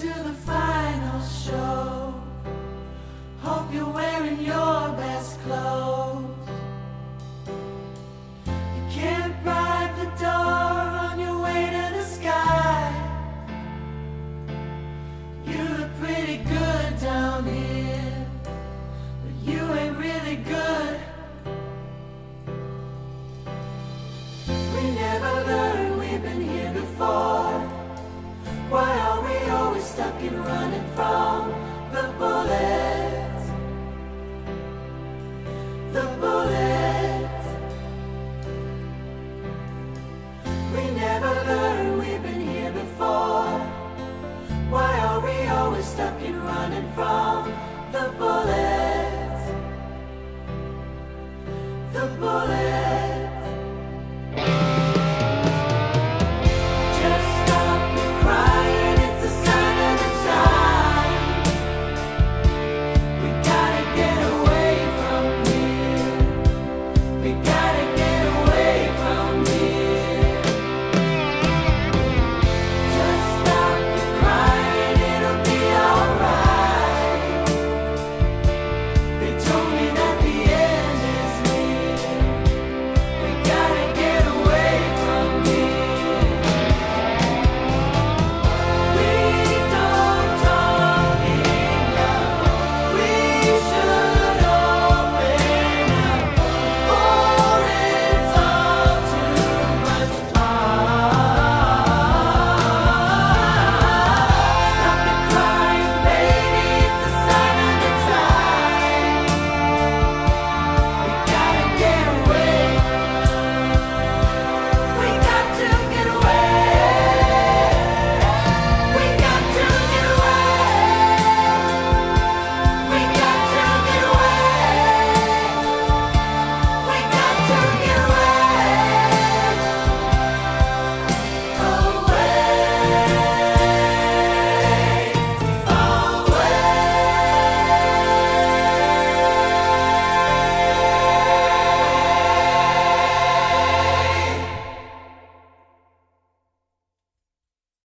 to the final show. Hope you're running from the bullet. The bullet. We never learn we've been here before. Why are we always stuck in running from the bullet? The bullet.